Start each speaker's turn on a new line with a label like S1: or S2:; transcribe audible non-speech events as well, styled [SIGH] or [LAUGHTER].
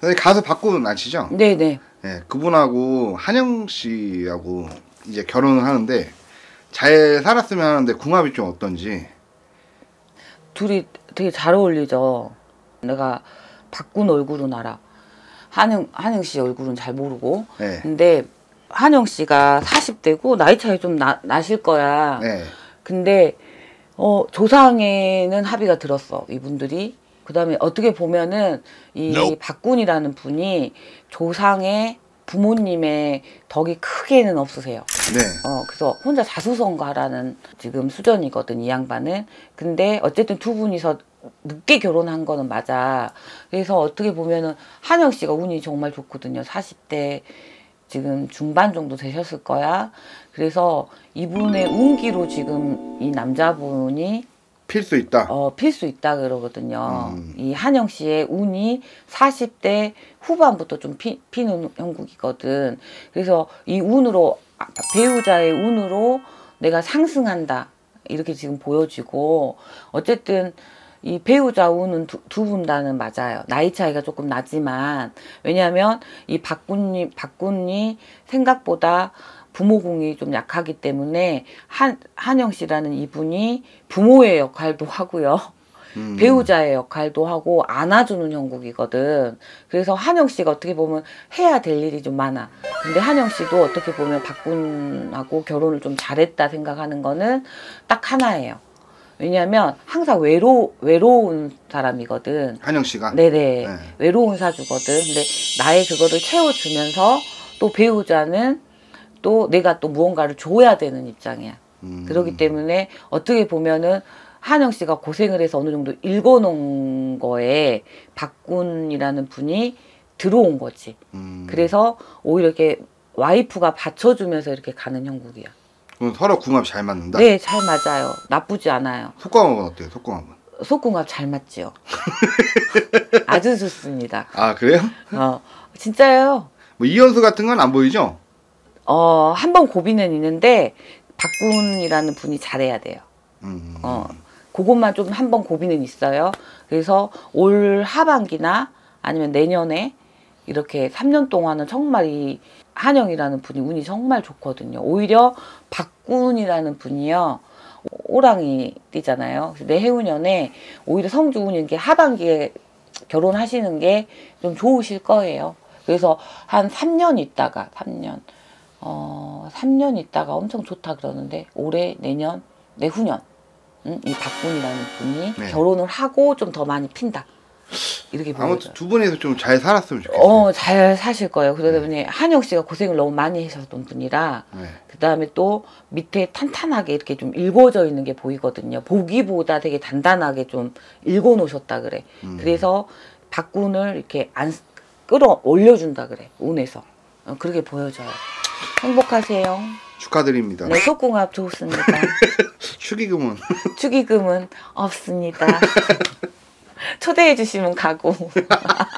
S1: 선생님 가수 박군 아시죠?
S2: 네네.
S1: 네, 그분하고 한영 씨하고 이제 결혼을 하는데 잘 살았으면 하는데 궁합이 좀 어떤지.
S2: 둘이 되게 잘 어울리죠. 내가 박군 얼굴은 알아. 한영 한영 씨 얼굴은 잘 모르고.
S1: 네.
S2: 근데 한영 씨가 40대고 나이 차이 좀 나, 나실 거야.
S1: 네.
S2: 근데 어 조상에는 합의가 들었어 이분들이 그다음에 어떻게 보면은 이 박군이라는 분이 조상의 부모님의 덕이 크게는 없으세요.
S1: 네.
S2: 어 그래서 혼자 자수성가라는 지금 수준이거든 이 양반은. 근데 어쨌든 두 분이서 늦게 결혼한 거는 맞아. 그래서 어떻게 보면은 한영 씨가 운이 정말 좋거든요. 40대 지금 중반 정도 되셨을 거야. 그래서 이분의 운기로 지금 이 남자분이
S1: 필 수 있다.
S2: 어, 필 수 있다 그러거든요.
S1: 음.
S2: 이 한영 씨의 운이 40대 후반부터 좀 피, 피는 형국이거든. 그래서 이 운으로 아, 배우자의 운으로 내가 상승한다. 이렇게 지금 보여지고 어쨌든 이 배우자 운은 두분 다는 맞아요. 나이 차이가 조금 나지만 왜냐하면 이 박군이 박군이 생각보다 부모공이 좀 약하기 때문에 한 한영 씨라는 이분이 부모의 역할도 하고요.
S1: 음.
S2: 배우자의 역할도 하고 안아주는 형국이거든. 그래서 한영 씨가 어떻게 보면 해야 될 일이 좀 많아. 근데 한영 씨도 어떻게 보면 박군하고 결혼을 좀 잘했다 생각하는 거는 딱 하나예요. 왜냐하면 항상 외로 외로운 사람이거든.
S1: 한영 씨가.
S2: 네네.
S1: 네.
S2: 외로운 사주거든. 근데 나의 그거를 채워주면서 또 배우자는 또 내가 또 무언가를 줘야 되는 입장이야.
S1: 음.
S2: 그렇기 때문에 어떻게 보면은 한영 씨가 고생을 해서 어느 정도 읽어놓은 거에 박군이라는 분이 들어온 거지.
S1: 음.
S2: 그래서 오히려 이렇게 와이프가 받쳐주면서 이렇게 가는 형국이야.
S1: 그럼 서로 궁합 잘 맞는다.
S2: 네, 잘 맞아요. 나쁘지 않아요.
S1: 속궁합은 어때요? 속궁합은?
S2: 속궁합 잘 맞지요. [LAUGHS] 아주 좋습니다.
S1: 아 그래요?
S2: 어, 진짜요.
S1: 뭐 이현수 같은 건 안 보이죠?
S2: 어, 한 번 고비는 있는데 박군이라는 분이 잘해야 돼요.
S1: 음.
S2: 어, 그것만 좀 한 번 고비는 있어요. 그래서 올 하반기나 아니면 내년에 이렇게 3년 동안은 정말 이 한영이라는 분이 운이 정말 좋거든요. 오히려 박군이라는 분이요. 오랑이 띠잖아요. 그래서 내해운년에 오히려 성주 운인 게 하반기에 결혼하시는 게 좀 좋으실 거예요. 그래서 한 3년 있다가 3년 어 3년 있다가 엄청 좋다 그러는데 올해 내년 내후년 음, 이 박군이라는 분이
S1: 네.
S2: 결혼을 하고 좀 더 많이 핀다. 이렇게.
S1: 아무튼 두 분이서 좀 잘 살았으면 좋겠어요.
S2: 어, 잘 사실 거예요. 그러다 보니 한영 씨가 고생을 너무 많이 하셨던 분이라
S1: 네.
S2: 그 다음에 또 밑에 탄탄하게 이렇게 좀 읽어져 있는 게 보이거든요. 보기보다 되게 단단하게 좀 읽어 놓으셨다 그래.
S1: 음.
S2: 그래서 박군을 이렇게 안 끌어 올려준다 그래. 운에서. 어, 그렇게 보여져요. 행복하세요.
S1: 축하드립니다.
S2: 네, 속궁합 좋습니다. [LAUGHS]
S1: 축의금은
S2: 축의금은 없습니다. [LAUGHS] 초대해 주시면 가고. [LAUGHS]